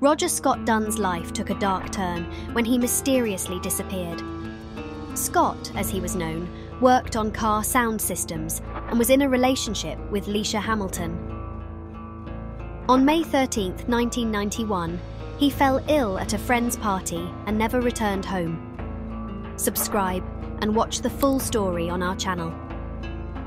Roger Scott Dunn's life took a dark turn when he mysteriously disappeared. Scott, as he was known, worked on car sound systems and was in a relationship with Leisha Hamilton. On May 13, 1991, he fell ill at a friend's party and never returned home. Subscribe and watch the full story on our channel.